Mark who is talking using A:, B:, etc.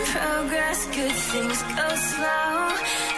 A: progress, good things go slow.